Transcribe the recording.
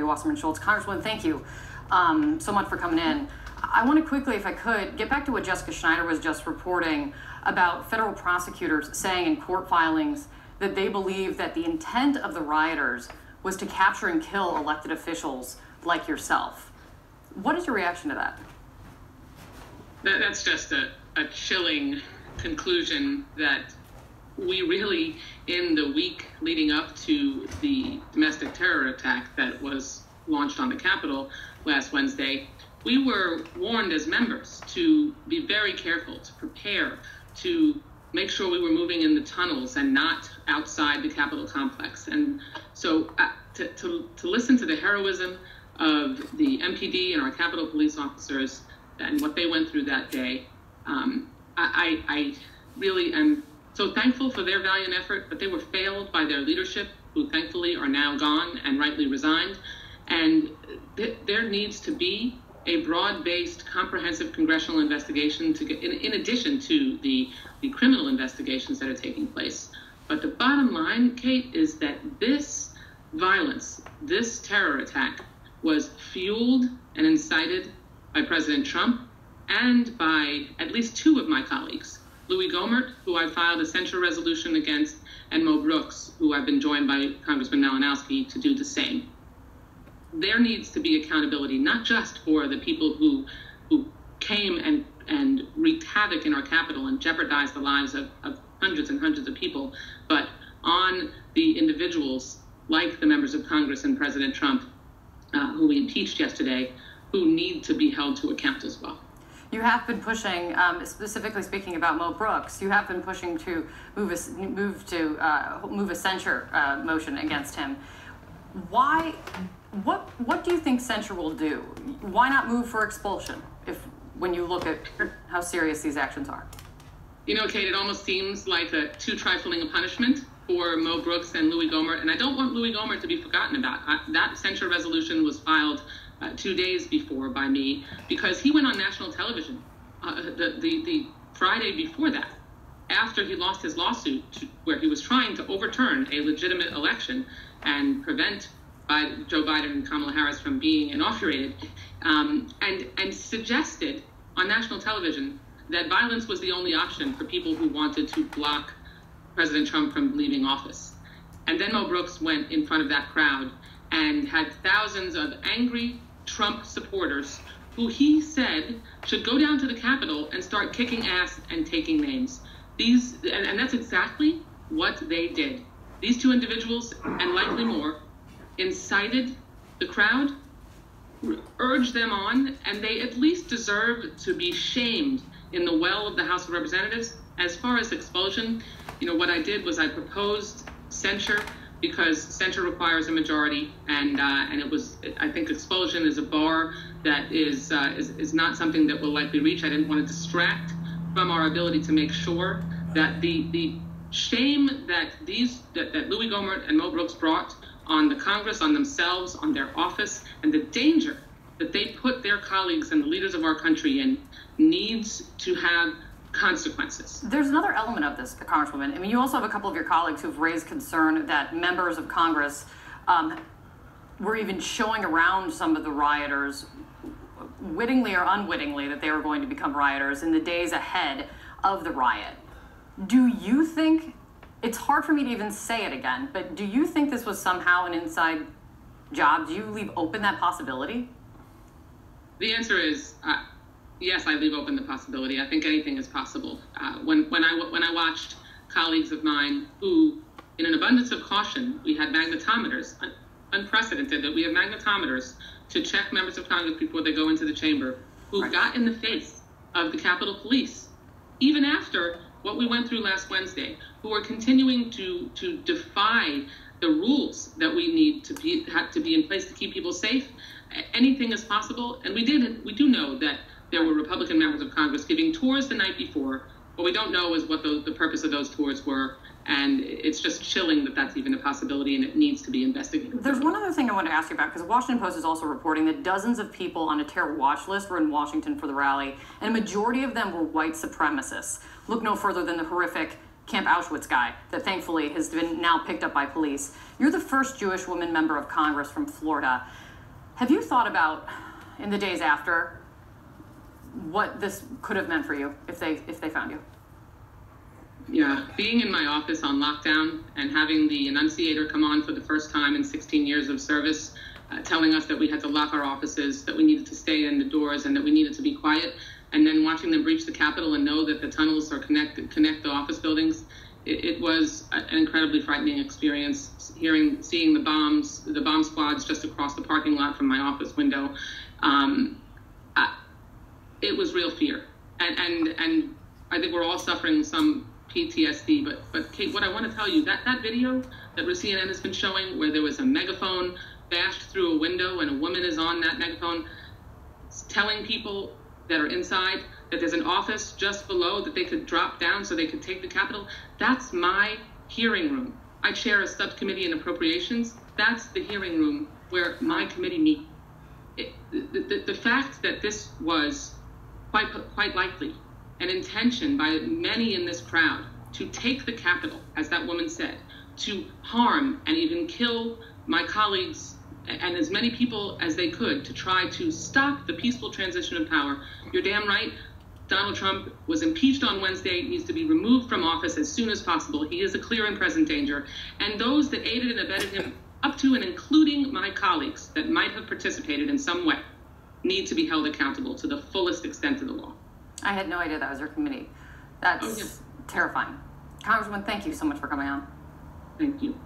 Wasserman Schultz. Congresswoman, thank you um, so much for coming in. I want to quickly, if I could, get back to what Jessica Schneider was just reporting about federal prosecutors saying in court filings that they believe that the intent of the rioters was to capture and kill elected officials like yourself. What is your reaction to that? that that's just a, a chilling conclusion that we really, in the week leading up to the domestic terror attack that was launched on the Capitol last Wednesday, we were warned as members to be very careful, to prepare, to make sure we were moving in the tunnels and not outside the Capitol complex. And so uh, to, to, to listen to the heroism of the MPD and our Capitol police officers and what they went through that day, um, I, I really am so thankful for their valiant effort, but they were failed by their leadership, who thankfully are now gone and rightly resigned. And th- there needs to be a broad-based, comprehensive congressional investigation to get, in, in addition to the, the criminal investigations that are taking place. But the bottom line, Kate, is that this violence, this terror attack, was fueled and incited by President Trump and by at least two of my colleagues, Louis Gohmert, who I filed a censure resolution against, and Mo Brooks, who I've been joined by Congressman Malinowski to do the same. There needs to be accountability, not just for the people who who came and and wreaked havoc in our capital and jeopardized the lives of, of hundreds and hundreds of people, but on the individuals like the members of Congress and President Trump, uh, who we impeached yesterday, who need to be held to account as well. You have been pushing, um, specifically speaking about Mo Brooks, you have been pushing to move a, move to uh, move a censure uh, motion against him. Why? What What do you think censure will do? Why not move for expulsion? If when you look at how serious these actions are. You know, Kate, it almost seems like a too trifling a punishment for Mo Brooks and Louis Gohmert, and I don't want Louis Gohmert to be forgotten about. I, that censure resolution was filed uh, two days before by me because he went on national television uh, the, the, the Friday before that, after he lost his lawsuit, to, where he was trying to overturn a legitimate election and prevent Biden, Joe Biden and Kamala Harris from being inaugurated, um, and, and suggested on national television that violence was the only option for people who wanted to block President Trump from leaving office. And then Mo Brooks went in front of that crowd and had thousands of angry Trump supporters who he said should go down to the Capitol and start kicking ass and taking names. These, and, and that's exactly what they did. These two individuals, and likely more, incited the crowd, urged them on, and they at least deserve to be shamed in the well of the House of Representatives. As far as expulsion, you know, what I did was I proposed censure because censure requires a majority, and uh, and it was I think expulsion is a bar that is, uh, is is not something that will likely reach. I didn't want to distract from our ability to make sure that the the shame that these that, that Louis Gohmert and Mo Brooks brought on the Congress, on themselves, on their office, and the danger that they put their colleagues and the leaders of our country in needs to have consequences. There's another element of this, Congresswoman. I mean, you also have a couple of your colleagues who've raised concern that members of Congress um, were even showing around some of the rioters, wittingly or unwittingly, that they were going to become rioters in the days ahead of the riot. Do you think, it's hard for me to even say it again, but do you think this was somehow an inside job? Do you leave open that possibility? The answer is uh, yes, I leave open the possibility. I think anything is possible. Uh, when when I when I watched colleagues of mine who, in an abundance of caution, we had magnetometers, un- unprecedented that we have magnetometers to check members of Congress before they go into the chamber, who right. got in the face of the Capitol Police, even after what we went through last Wednesday, who are continuing to to defy the rules that we need to be have to be in place to keep people safe. Anything is possible, and we did we do know that there were Republican members of Congress giving tours the night before. What we don't know is what the, the purpose of those tours were. And it's just chilling that that's even a possibility and it needs to be investigated. There's one other thing I want to ask you about because the Washington Post is also reporting that dozens of people on a terror watch list were in Washington for the rally, and a majority of them were white supremacists. Look no further than the horrific Camp Auschwitz guy that thankfully has been now picked up by police. You're the first Jewish woman member of Congress from Florida. Have you thought about, in the days after, what this could have meant for you if they if they found you? Yeah, being in my office on lockdown and having the annunciator come on for the first time in 16 years of service, uh, telling us that we had to lock our offices, that we needed to stay in the doors, and that we needed to be quiet, and then watching them breach the Capitol and know that the tunnels are connected, connect the office buildings, it, it was an incredibly frightening experience. Hearing, seeing the bombs, the bomb squads just across the parking lot from my office window, um, it was real fear, and and and I think we're all suffering some PTSD. But but Kate, what I want to tell you that that video that CNN has been showing, where there was a megaphone bashed through a window and a woman is on that megaphone, telling people that are inside that there's an office just below that they could drop down so they could take the Capitol. That's my hearing room. I chair a subcommittee in appropriations. That's the hearing room where my committee meets. It, the, the, the fact that this was quite quite likely an intention by many in this crowd to take the capital, as that woman said, to harm and even kill my colleagues and as many people as they could to try to stop the peaceful transition of power. You're damn right. Donald Trump was impeached on Wednesday, needs to be removed from office as soon as possible. He is a clear and present danger. And those that aided and abetted him, up to and including my colleagues that might have participated in some way, need to be held accountable to the fullest extent of the law. I had no idea that was your committee. That's Oh, yeah. terrifying. Congresswoman, thank you so much for coming on. Thank you.